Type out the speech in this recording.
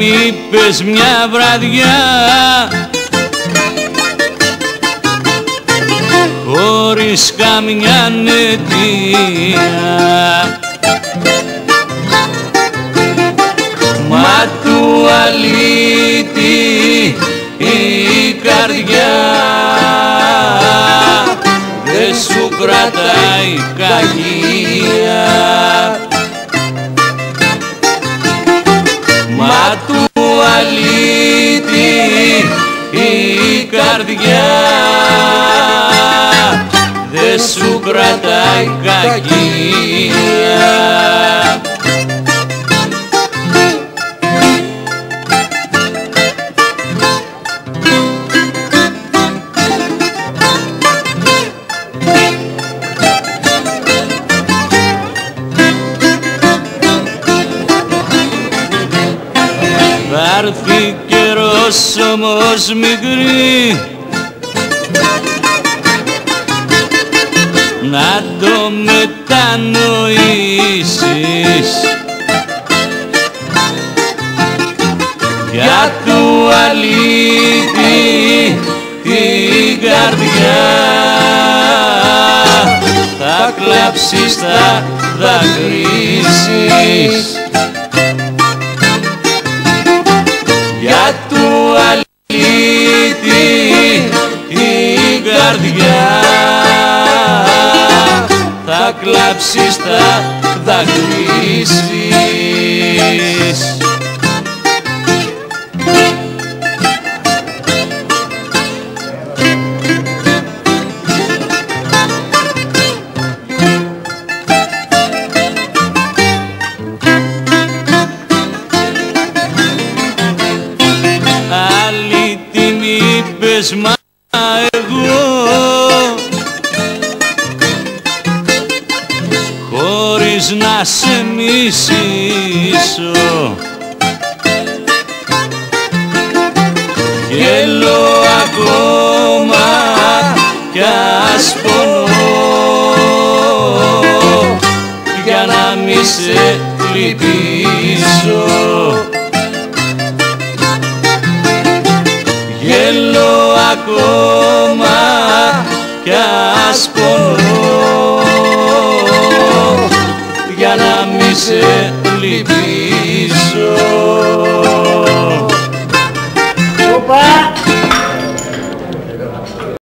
είπες μια βραδιά. Χωρίς καμιά αιτία Μα του αλήτη η καρδιά. Δεν σου κρατάει καγία καρδιά. Δεν σου κρατάει καγία Θα έρθει καιρός όμως μικρή να το μετανοήσεις. Για του αλήτη την καρδιά. Θα κλάψεις, θα δακρύσεις καρδιά. Θα κλάψεις, θα δακρύσεις Άλλη τιμή είπες μα εγώ χωρίς να σε μισήσω. Γελώ ακόμα κι ας πονώ. Για να μη σε λυπήσω. Γελώ ακόμα κι ας σε λυπήσω